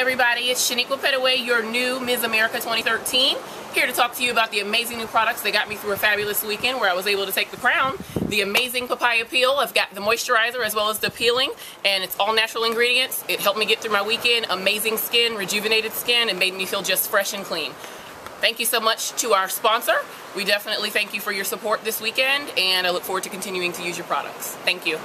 everybody, it's Chiniqua Pettaway, your new Ms. America 2013. Here to talk to you about the amazing new products that got me through a fabulous weekend where I was able to take the crown. The amazing papaya peel, I've got the moisturizer as well as the peeling, and it's all natural ingredients. It helped me get through my weekend, amazing skin, rejuvenated skin, and made me feel just fresh and clean. Thank you so much to our sponsor. We definitely thank you for your support this weekend, and I look forward to continuing to use your products. Thank you.